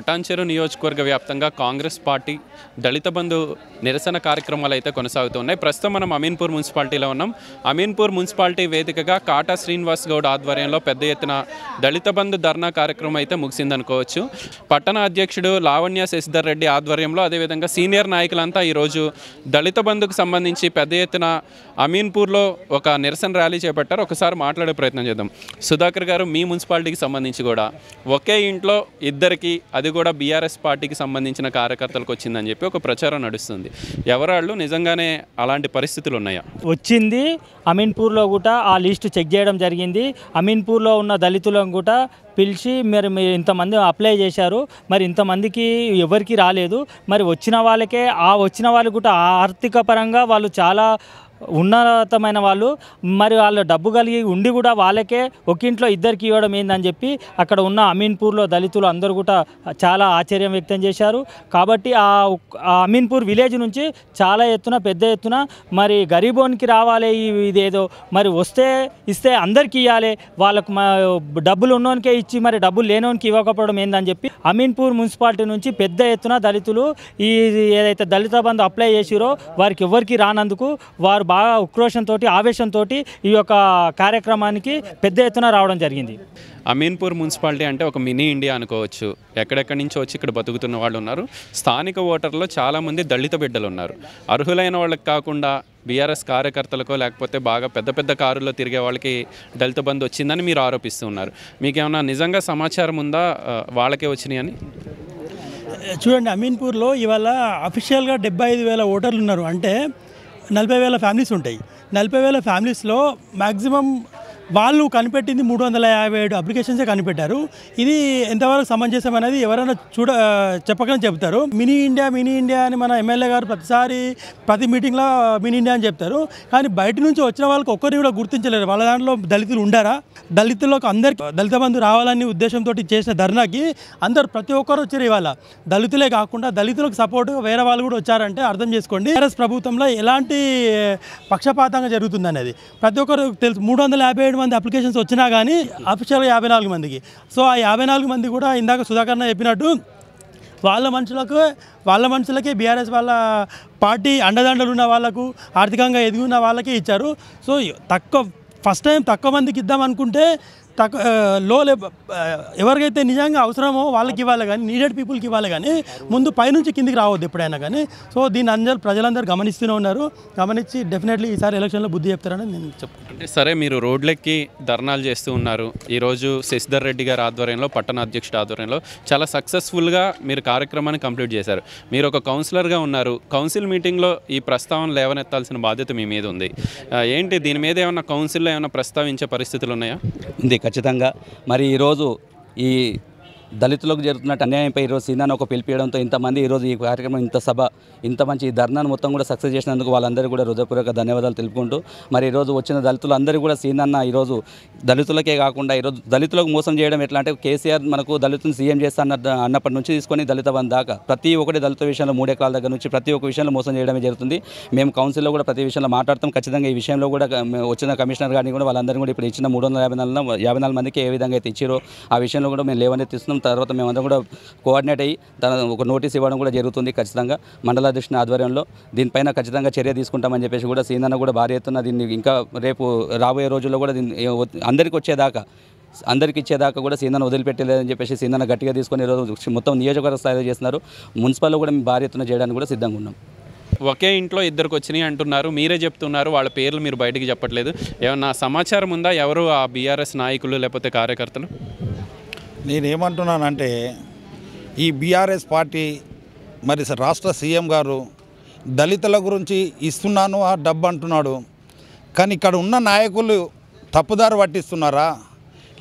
పటాన్చెరు నియోజకవర్గ వ్యాప్తంగా కాంగ్రెస్ పార్టీ దళిత బంధు నిరసన కార్యక్రమాలు అయితే కొనసాగుతున్నాయి ప్రస్తుతం మనం అమీన్పూర్ మున్సిపాలిటీలో ఉన్నాం. అమీన్పూర్ మున్సిపాలిటీ వేదికగా కాటా శ్రీనివాస్ గౌడ్ ఆధ్వర్యంలో పెద్ద ఎత్తున దళిత బంధు ధర్నా కార్యక్రమం అయితే ముగిసిందనుకోవచ్చు. పట్టణ అధ్యక్షుడు లావణ్య శశిధర్ రెడ్డి ఆధ్వర్యంలో అదేవిధంగా సీనియర్ నాయకులంతా ఈరోజు దళిత బంధుకు సంబంధించి పెద్ద ఎత్తున అమీన్పూర్లో ఒక నిరసన ర్యాలీ చేపట్టారు. ఒకసారి మాట్లాడే ప్రయత్నం చేద్దాం. సుధాకర్ గారు మీ మున్సిపాలిటీకి సంబంధించి కూడా ఒకే ఇంట్లో ఇద్దరికి అది కూడా బీఆర్ఎస్ పార్టీకి సంబంధించిన కార్యకర్తలకు వచ్చిందని చెప్పి ఒక ప్రచారం నడుస్తుంది. ఎవరాళ్ళు నిజంగానే అలాంటి పరిస్థితులు ఉన్నాయా? వచ్చింది అమీన్పూర్లో కూడా ఆ లిస్ట్ చెక్ చేయడం జరిగింది. అమీన్పూర్లో ఉన్న దళితులను కూడా పిలిచి మరి మీరు ఇంతమంది అప్లై చేశారు. మరి ఇంతమందికి ఎవరికి రాలేదు. మరి వచ్చిన వాళ్ళకే ఆ వచ్చిన వాళ్ళు కూడా ఆర్థిక పరంగా వాళ్ళు చాలా ఉన్నతమైన వాళ్ళు మరి వాళ్ళు డబ్బు కలిగి ఉండి కూడా వాళ్ళకే ఒక ఇంట్లో ఇద్దరికి ఇవ్వడం ఏందని చెప్పి అక్కడ ఉన్న అమీన్పూర్లో దళితులు అందరూ కూడా చాలా ఆశ్చర్యం వ్యక్తం చేశారు. కాబట్టి ఆ అమీన్పూర్ విలేజ్ నుంచి చాలా ఎత్తున పెద్ద ఎత్తున మరి గరీబోనికి రావాలి ఇదేదో మరి వస్తే ఇస్తే అందరికి ఇవ్వాలి వాళ్ళకు డబ్బులు ఉన్నోనికే ఇచ్చి మరి డబ్బులు లేనోనికి ఇవ్వకపోవడం ఏందని చెప్పి అమీన్పూర్ మున్సిపాలిటీ నుంచి పెద్ద ఎత్తున దళితులు ఈ ఏదైతే దళిత బంధు అప్లై చేసిరో వారికి ఎవరికి రానందుకు వారు బాగా ఉక్రోషంతో ఆవేశంతో ఈ యొక్క కార్యక్రమానికి పెద్ద ఎత్తున రావడం జరిగింది. అమీన్పూర్ మున్సిపాలిటీ అంటే ఒక మినీ ఇండియా అనుకోవచ్చు. ఎక్కడెక్కడి నుంచో వచ్చి ఇక్కడ బతుకుతున్న వాళ్ళు ఉన్నారు. స్థానిక ఓటర్లో చాలామంది దళిత బిడ్డలు ఉన్నారు. అర్హులైన వాళ్ళకి కాకుండా బీఆర్ఎస్ కార్యకర్తలకో లేకపోతే బాగా పెద్ద పెద్ద కారుల్లో తిరిగే వాళ్ళకి దళిత బంధు వచ్చిందని మీరు ఆరోపిస్తూ ఉన్నారు. మీకేమన్నా నిజంగా సమాచారం ఉందా? వాళ్ళకే వచ్చినాయని చూడండి అమీన్పూర్లో ఇవాళ అఫీషియల్గా డెబ్బై ఐదు వేల ఓటర్లు ఉన్నారు. అంటే నలభై వేల ఫ్యామిలీస్ ఉంటాయి. నలభై వేల ఫ్యామిలీస్లో మ్యాక్సిమం వాళ్ళు కనిపెట్టింది మూడు వందల యాభై ఏడు అప్లికేషన్సే కనిపెట్టారు. ఇది ఎంతవరకు సమంజసం అనేది ఎవరైనా చూడ చెప్పకనే చెప్తారు. మినీ ఇండియా మినీ ఇండియా అని మన ఎమ్మెల్యే గారు ప్రతిసారి ప్రతి మీటింగ్లో మినీ ఇండియా అని చెప్తారు. కానీ బయట నుంచి వచ్చిన వాళ్ళకి ఒక్కరిని కూడా గుర్తించలేరు. వాళ్ళ దాంట్లో దళితులు ఉండారా? దళితులకు అందరికి దళిత బంధు రావాలని ఉద్దేశంతో చేసిన ధర్నాకి అందరు ప్రతి ఒక్కరు వచ్చారు ఇవాళ. దళితులే కాకుండా దళితులకు సపోర్ట్ వేరే వాళ్ళు కూడా వచ్చారంటే అర్థం చేసుకోండి. టీఆర్ఎస్ ప్రభుత్వంలో ఎలాంటి పక్షపాతంగా జరుగుతుంది అనేది ప్రతి ఒక్కరు తెలుసు మూడు వందల యాభై ఏడు మంది అప్లికేషన్స్ వచ్చినా కానీ అఫీషియల్గా యాభై నాలుగు మందికి. సో ఆ యాభై నాలుగు మంది కూడా ఇందాక సుధాకర్ణ చెప్పినట్టు వాళ్ళ మనుషులకు వాళ్ళ మనుషులకే బీఆర్ఎస్ వాళ్ళ పార్టీ అండదండలు ఉన్న వాళ్ళకు ఆర్థికంగా ఎదుగున్న వాళ్ళకే ఇచ్చారు. సో తక్కువ ఫస్ట్ టైం తక్కువ మందికి ఇద్దాం అనుకుంటే తక్కువ లో ఎవరికైతే నిజంగా అవసరమో వాళ్ళకి ఇవ్వాలి కానీ నీడెడ్ పీపుల్కి ఇవ్వాలి కానీ ముందు పైనుంచి కిందికి రావద్దు ఎప్పుడైనా కానీ. సో దీన్ని అందరూ ప్రజలందరూ గమనిస్తూనే ఉన్నారు. గమనించి డెఫినెట్లీ ఈసారి ఎలక్షన్లో బుద్ధి చెప్తారని నేను చెప్పుకుంటాను సరే మీరు రోడ్లెక్కి ధర్నాలు చేస్తూ ఉన్నారు. ఈరోజు శశిధర్ రెడ్డి గారి ఆధ్వర్యంలో పట్టణ అధ్యక్షుడు ఆధ్వర్యంలో చాలా సక్సెస్ఫుల్గా మీరు కార్యక్రమాన్ని కంప్లీట్ చేశారు. మీరు ఒక కౌన్సిలర్గా ఉన్నారు. కౌన్సిల్ మీటింగ్లో ఈ ప్రస్తావన లేవనెత్తాల్సిన బాధ్యత మీ మీద ఉంది. ఏంటి? దీని మీద ఏమైనా కౌన్సిల్లో ఏమైనా ప్రస్తావించే పరిస్థితులు ఉన్నాయా? ఉంది ఖచ్చితంగా. మరి ఈరోజు ఈ దళితులకు జరుగుతున్నట్టు అన్యాయంపై ఈరోజు సీనాన్ని ఒక పిలిపియడంతో ఇంతమంది ఈరోజు ఈ కార్యక్రమం ఇంత సభ ఇంత మంచి ఈ ధర్నాను మొత్తం కూడా సక్సెస్ చేసినందుకు వాళ్ళందరూ కూడా హృదయపూర్వక ధన్యవాదాలు తెలుపుకుంటూ మరి ఈరోజు వచ్చిన దళితులందరూ కూడా సీనన్న ఈరోజు దళితులకే కాకుండా ఈరోజు దళితులకు మోసం చేయడం ఎట్లా అంటే కేసీఆర్ మనకు దళితులను సీఎం చేస్తా అన్న అన్నప్పటి నుంచి తీసుకొని దళిత బంధు దాకా ప్రతి ఒక్కటి దళిత విషయంలో మూడు ఎకరాల దగ్గర నుంచి ప్రతి ఒక్క విషయంలో మోసం చేయడమే జరుగుతుంది. మేము కౌన్సిల్లో కూడా ప్రతి విషయంలో మాట్లాడతాం. ఖచ్చితంగా ఈ విషయంలో కూడా వచ్చిన కమిషనర్ గారిని కూడా వాళ్ళందరూ కూడా ఇప్పుడు ఇచ్చిన మూడు వందల యాభై నాలుగు యాభై నాలుగు మందికి ఏ విధంగా అయితే ఇచ్చారో ఆ విషయంలో కూడా మేము లేవనెత్తిస్తున్నాం. తర్వాత మేమందరం కూడా కోఆర్డినేట్ అయ్యి తన ఒక నోటీస్ ఇవ్వడం కూడా జరుగుతుంది ఖచ్చితంగా. మండలాధ్యక్షుని ఆధ్వర్యంలో. దీనిపైన ఖచ్చితంగా చర్య తీసుకుంటామని చెప్పేసి కూడా సీనన్న కూడా భారీ ఎత్తున దీన్ని ఇంకా రేపు రాబోయే రోజుల్లో కూడా దీన్ని అందరికీ అందరికి వచ్చేదాకా అందరికి ఇచ్చేదాకా కూడా సీనన్న వదిలిపెట్టలేదని చెప్పేసి సీనన్న గట్టిగా తీసుకొని ఈరోజు మొత్తం నియోజకవర్గ స్థాయిలో చేస్తున్నారు. మున్సిపల్లో కూడా మేము భారీ ఎత్తున చేయడానికి కూడా సిద్ధంగా ఉన్నాం. ఒకే ఇంట్లో ఇద్దరికి వచ్చినాయి అంటున్నారు. మీరే చెప్తున్నారు. వాళ్ళ పేర్లు మీరు బయటికి చెప్పట్లేదు. ఏమన్నా సమాచారం ఉందా? ఎవరు ఆ బీఆర్ఎస్ నాయకులు లేకపోతే కార్యకర్తలు? నేనేమంటున్నానంటే ఈ బీఆర్ఎస్ పార్టీ మరి రాష్ట్ర సీఎం గారు దళితుల గురించి ఇస్తున్నాను ఆ డబ్బు అంటున్నాడు. కానీ ఇక్కడ ఉన్న నాయకులు తప్పుదారు పట్టిస్తున్నారా?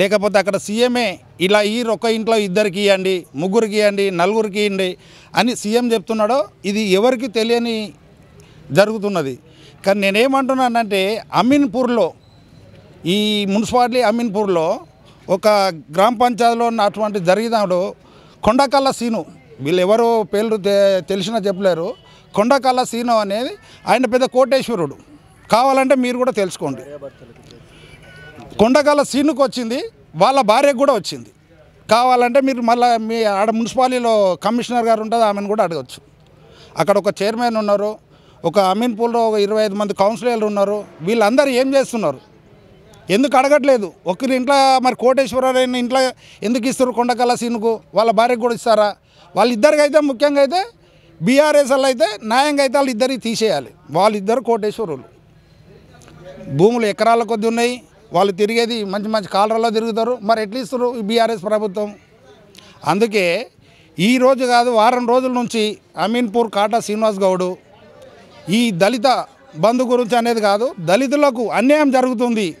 లేకపోతే అక్కడ సీఎమే ఇలా ఈ ఒక ఇంట్లో ఇద్దరికి ఇవ్వండి ముగ్గురికి ఇవ్వండి నలుగురికి ఇవ్వండి అని సీఎం చెప్తున్నాడో ఇది ఎవరికి తెలియని జరుగుతున్నది. కానీ నేనేమంటున్నానంటే అమీన్పూర్లో ఈ మున్సిపాలిటీ అమీన్పూర్లో ఒక గ్రామ పంచాయతీలో ఉన్న అటువంటి జరిగినప్పుడు కొండకల్ల సీను వీళ్ళు ఎవరు పేర్లు తెలిసినా చెప్పలేరు. కొండకల్ల సీను అనేది ఆయన పెద్ద కోటేశ్వరుడు. కావాలంటే మీరు కూడా తెలుసుకోండి. కొండకల్ల సీనుకు వచ్చింది వాళ్ళ భార్యకు కూడా వచ్చింది. కావాలంటే మీరు మళ్ళీ మీ ఆడ మున్సిపాలిటీలో కమిషనర్ గారు ఉంటుంది ఆమెను కూడా అడగచ్చు. అక్కడ ఒక చైర్మన్ ఉన్నారు ఒక అమీన్పూర్లో ఒక ఇరవై ఐదు మంది కౌన్సిలర్లు ఉన్నారు. వీళ్ళందరూ ఏం చేస్తున్నారు? ఎందుకు అడగట్లేదు? ఒకరి ఇంట్లో మరి కోటేశ్వరరావు ఇంట్లో ఎందుకు ఇస్తారు కొండకల్ల సీనుకు? వాళ్ళ భార్యకు కూడా ఇస్తారా? వాళ్ళిద్దరికి అయితే ముఖ్యంగా అయితే బీఆర్ఎస్ వాళ్ళు అయితే న్యాయంగా అయితే వాళ్ళు ఇద్దరికి తీసేయాలి. వాళ్ళిద్దరు కోటేశ్వరులు. భూములు ఎకరాల కొద్ది ఉన్నాయి. వాళ్ళు తిరిగేది మంచి మంచి కాలరాల్లో తిరుగుతారు. మరి ఎట్లా ఇస్తారు ఈ బీఆర్ఎస్ ప్రభుత్వం? అందుకే ఈ రోజు కాదు వారం రోజుల నుంచి అమీన్పూర్ కాటా శ్రీనివాస్ గౌడు ఈ దళిత బంధు గురించి అనేది కాదు దళితులకు అన్యాయం జరుగుతుంది.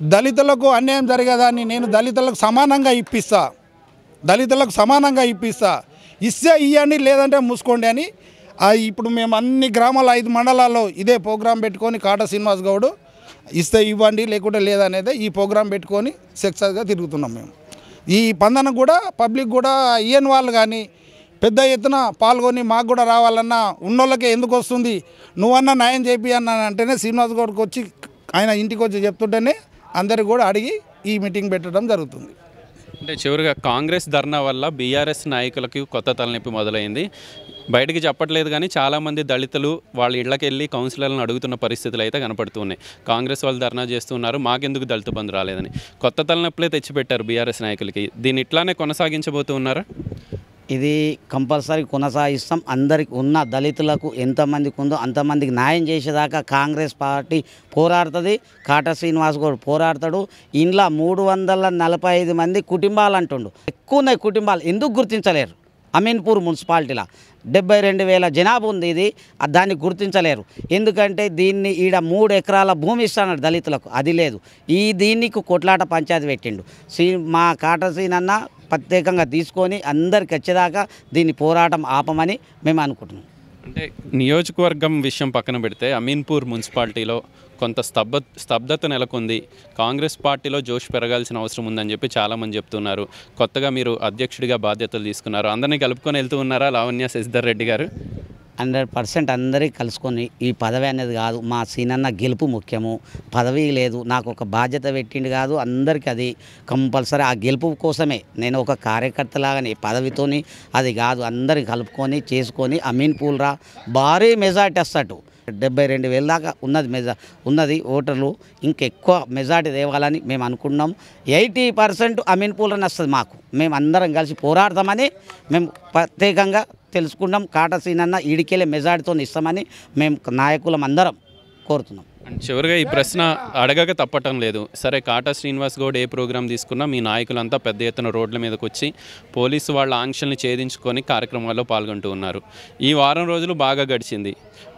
దళితులకు అన్యాయం జరిగేదాన్ని నేను దళితులకు సమానంగా ఇప్పిస్తా. దళితులకు సమానంగా ఇప్పిస్తా. ఇస్తే ఇవ్వండి లేదంటే మూసుకోండి అని. ఇప్పుడు మేము అన్ని గ్రామాల ఐదు మండలాల్లో ఇదే ప్రోగ్రాం పెట్టుకొని కాట శ్రీనివాస్ గౌడ్ ఇస్తే ఇవ్వండి లేకుంటే లేదనేది ఈ ప్రోగ్రాం పెట్టుకొని సక్సెస్గా తిరుగుతున్నాం మేము. ఈ పందన కూడా పబ్లిక్ కూడా ఇయ్యని వాళ్ళు కానీ పెద్ద ఎత్తున పాల్గొని మాకు కూడా రావాలన్నా ఉన్నోళ్ళకే ఎందుకు వస్తుంది? నువ్వన్నా న్యాయం చేపి అన్న అంటేనే శ్రీనివాస్ గౌడ్కి వచ్చి ఆయన ఇంటికి వచ్చి చెప్తుంటేనే అందరూ కూడా అడిగి ఈ మీటింగ్ పెట్టడం జరుగుతుంది. అంటే చివరిగా కాంగ్రెస్ ధర్నా వల్ల బీఆర్ఎస్ నాయకులకి కొత్త తలనొప్పి మొదలైంది. బయటికి చెప్పట్లేదు కానీ చాలామంది దళితులు వాళ్ళ ఇళ్ళకి వెళ్ళి కౌన్సిలర్లను అడుగుతున్న పరిస్థితులు అయితే కనపడుతున్నాయి కాంగ్రెస్ వాళ్ళు ధర్నా చేస్తున్నారు మాకెందుకు దళిత బంధు రాలేదని. కొత్త తలనొప్పులే తెచ్చిపెట్టారు బీఆర్ఎస్ నాయకులకి. దీన్ని ఇట్లానే కొనసాగించబోతూ ఉన్నారా? ఇది కంపల్సరీ కొనసాగిస్తాం. అందరికి ఉన్న దళితులకు ఎంతమందికి ఉందో అంతమందికి న్యాయం చేసేదాకా కాంగ్రెస్ పార్టీ పోరాడుతుంది. కాట శ్రీనివాస్ గౌడ్ పోరాడతాడు. ఇంట్లో మూడు వందల నలభై ఐదు మంది కుటుంబాలు అంటుండు. ఎక్కువ ఉన్నాయి కుటుంబాలు. ఎందుకు గుర్తించలేరు? అమీన్పూర్ మున్సిపాలిటీలో. డెబ్బై రెండు వేల జనాభా ఉంది ఇది దాన్ని గుర్తించలేరు. ఎందుకంటే దీన్ని ఈడ మూడు ఎకరాల భూమి ఇస్తాడు దళితులకు అది లేదు. ఈ దీనికి కొట్లాట పంచాయతీ పెట్టిండు. సీ మా కాటసీనన్న ప్రత్యేకంగా తీసుకొని అందరికి వచ్చేదాకా దీన్ని పోరాటం ఆపమని మేము అనుకుంటున్నాం. అంటే నియోజకవర్గం విషయం పక్కన పెడితే అమీన్పూర్ మున్సిపాలిటీలో కొంత స్తబ్ద స్తబ్దత నెలకొంది. కాంగ్రెస్ పార్టీలో జోష్ పెరగాల్సిన అవసరం ఉందని చెప్పి చాలామంది చెప్తున్నారు. కొత్తగా మీరు అధ్యక్షుడిగా బాధ్యతలు తీసుకున్నారు. అందరినీ కలుపుకొని వెళ్తూ ఉన్నారా లావణ్య శశిధర్ రెడ్డి గారు? హండ్రెడ్ పర్సెంట్ అందరికీ కలుసుకొని ఈ పదవి అనేది కాదు మా సీనన్న గెలుపు ముఖ్యము. పదవి లేదు నాకు ఒక బాధ్యత పెట్టింది కాదు అందరికీ అది కంపల్సరీ. ఆ గెలుపు కోసమే నేను ఒక కార్యకర్తలాగానే పదవితోని అది కాదు అందరికి కలుపుకొని చేసుకొని అమీన్ పూల్రా భారీ మెజార్టీ వస్తాడు డెబ్బై రెండు వేల దాకా ఉన్నది మెజా ఉన్నది ఓటర్లు. ఇంకెక్కువ మెజార్టీ తేవాలని మేము అనుకున్నాం. ఎయిటీ పర్సెంట్ అమీన్ పూలని వస్తుంది మాకు. మేము అందరం కలిసి పోరాడతామని మేము ప్రత్యేకంగా తెలుసుకున్నాం కాటసీనన్న ఈడికెళ్ళే మెజార్టీతో ఇస్తామని మేము నాయకులం అందరం కోరుతున్నాం. చివరిగా ఈ ప్రశ్న అడగక తప్పటం లేదు. సరే కాటా శ్రీనివాస్ గౌడ్ ఏ ప్రోగ్రాం తీసుకున్నా మీ నాయకులంతా పెద్ద ఎత్తున రోడ్ల మీదకి వచ్చి పోలీసు వాళ్ళ ఆంక్షల్ని ఛేదించుకొని కార్యక్రమాల్లో పాల్గొంటూ ఉన్నారు. ఈ వారం రోజులు బాగా గడిచింది.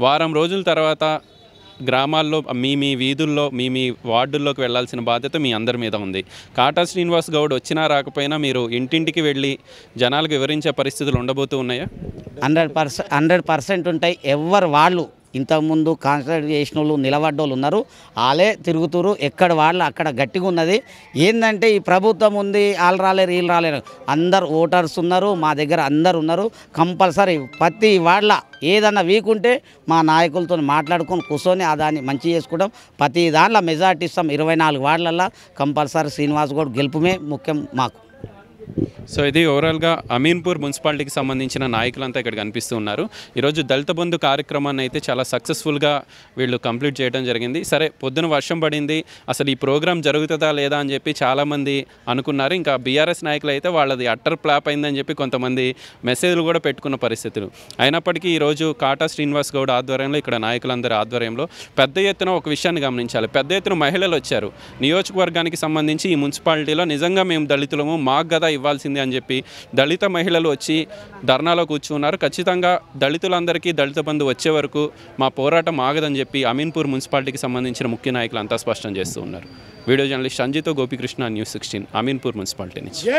వారం రోజుల తర్వాత గ్రామాల్లో మీ మీ వీధుల్లో మీ మీ వార్డుల్లోకి వెళ్ళాల్సిన బాధ్యత మీ అందరి మీద ఉంది. కాటా శ్రీనివాస్ గౌడ్ వచ్చినా రాకపోయినా మీరు ఇంటింటికి వెళ్ళి జనాలకు వివరించే పరిస్థితులు ఉండబోతూ ఉన్నాయా? హండ్రెడ్ పర్సెంట్ హండ్రెడ్ పర్సెంట్ ఉంటాయి. ఎవరు వాళ్ళు ఇంతకుముందు కాన్సన్ట్రేట్ చేసిన వాళ్ళు నిలబడ్డోళ్ళు ఉన్నారు. వాళ్ళే తిరుగుతురు. ఎక్కడ వాళ్ళు అక్కడ గట్టిగా ఉన్నది. ఏంటంటే ఈ ప్రభుత్వం ఉంది వాళ్ళు రాలేరు వీళ్ళు రాలేరు. అందరు ఓటర్స్ ఉన్నారు మా దగ్గర అందరు ఉన్నారు. కంపల్సరీ ప్రతి వాళ్ళ ఏదన్నా వీక్ ఉంటే మా నాయకులతో మాట్లాడుకొని కూర్చొని ఆ దాన్ని మంచి చేసుకోవడం ప్రతి దాంట్లో మెజార్టీ ఇస్తాం. ఇరవై నాలుగు వార్డులల్లో కంపల్సరీ శ్రీనివాస్ గౌడ్ గెలుపుమే ముఖ్యం మాకు. సో ఇది ఓవరాల్గా అమీన్పూర్ మున్సిపాలిటీకి సంబంధించిన నాయకులంతా ఇక్కడ కనిపిస్తూ ఉన్నారు. ఈరోజు దళిత బంధు కార్యక్రమాన్ని అయితే చాలా సక్సెస్ఫుల్గా వీళ్ళు కంప్లీట్ చేయడం జరిగింది. సరే పొద్దున వర్షం పడింది. అసలు ఈ ప్రోగ్రామ్ జరుగుతుందా లేదా అని చెప్పి చాలామంది అనుకున్నారు. ఇంకా బీఆర్ఎస్ నాయకులు అయితే వాళ్ళది అట్టర్ ప్లాప్ అయిందని చెప్పి కొంతమంది మెసేజ్లు కూడా పెట్టుకున్న పరిస్థితులు. అయినప్పటికీ ఈరోజు కాటా శ్రీనివాస్ గౌడ్ ఆధ్వర్యంలో ఇక్కడ నాయకులందరి ఆధ్వర్యంలో పెద్ద ఎత్తున ఒక విషయాన్ని గమనించాలి. పెద్ద ఎత్తున మహిళలు వచ్చారు. నియోజకవర్గానికి సంబంధించి ఈ మున్సిపాలిటీలో నిజంగా మేము దళితులము. మాకు గదా ఇవ్వాల్సిందే అని చెప్పి దళిత మహిళలు వచ్చి ధర్నాలో కూర్చున్నారు. ఖచ్చితంగా దళితులందరికీ దళిత బంధు వచ్చే వరకు మా పోరాటం ఆగదని చెప్పి అమీన్పూర్ మున్సిపాలిటీకి సంబంధించిన ముఖ్య నాయకులు అంతా స్పష్టం చేస్తూ ఉన్నారు. Video journalist సంజితో Gopikrishna news sixteen Ameenpur municipality నుంచి.